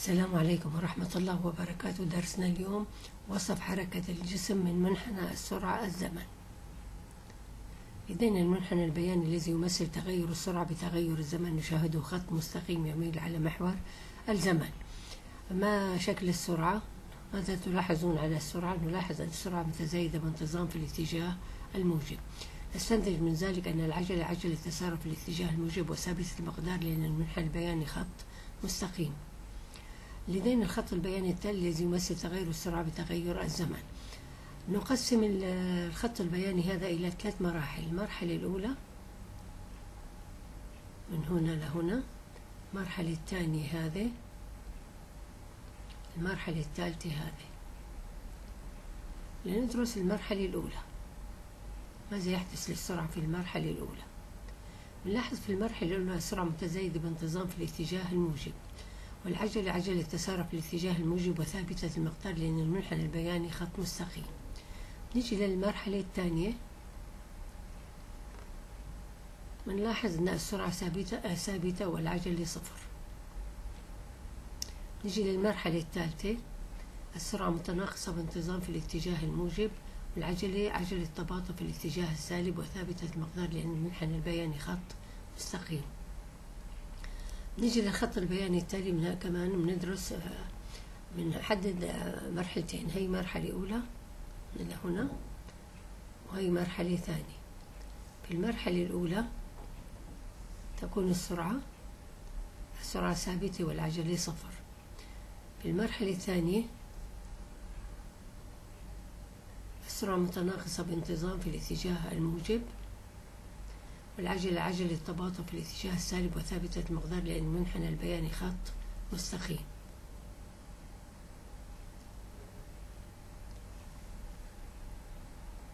السلام عليكم ورحمة الله وبركاته. درسنا اليوم وصف حركة الجسم من منحنى السرعة الزمن. لدينا المنحنى البياني الذي يمثل تغير السرعة بتغير الزمن نشاهده خط مستقيم يميل على محور الزمن. ما شكل السرعة؟ ماذا تلاحظون على السرعة؟ نلاحظ أن السرعة متزايدة بانتظام في الاتجاه الموجب. نستنتج من ذلك أن العجلة عجلة تسارع في الاتجاه الموجب وثابتة المقدار لأن المنحنى البياني خط مستقيم. لدينا الخط البياني التالي الذي يمثل تغير السرعة بتغير الزمن. نقسم الخط البياني هذا إلى ثلاث مراحل. المرحلة الأولى من هنا لهنا. المرحلة الثانية هذه. المرحلة الثالثة هذه. لندرس المرحلة الأولى. ماذا يحدث للسرعة في المرحلة الأولى؟ نلاحظ في المرحلة الأولى السرعة متزايدة بانتظام في الاتجاه الموجب. والعجلة عجلة تسارع في الاتجاه الموجب وثابتة المقدار لأن المنحنى البياني خط مستقيم. نيجي للمرحلة الثانية. بنلاحظ أن السرعة ثابتة ثابتة والعجلة صفر نيجي للمرحلة الثالثة. السرعة متناقصة بانتظام في الاتجاه الموجب. والعجلة عجلة تباطؤ في الاتجاه السالب وثابتة المقدار لأن المنحنى البياني خط مستقيم. نيجي للخط البياني التالي منها كمان بندرس بنحدد مرحلتين هي مرحلة أولى من هنا وهي مرحلة ثانية. في المرحلة الأولى تكون السرعة السرعة ثابتة والعجلة صفر. في المرحلة الثانية السرعة متناقصة بانتظام في الاتجاه الموجب. والعجلة عجلة تباطؤ في الاتجاه السالب وثابتة المقدار لأن المنحنى البياني خط مستقيم.